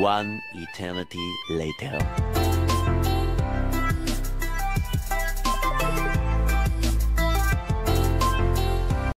One eternity later.